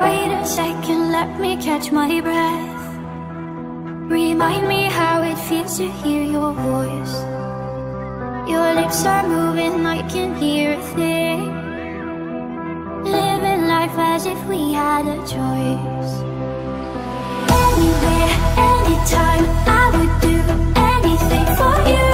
Wait a second, let me catch my breath. Remind me how it feels to hear your voice. Your lips are moving, I can hear a thing. Living life as if we had a choice. Anywhere, anytime, I would do anything for you.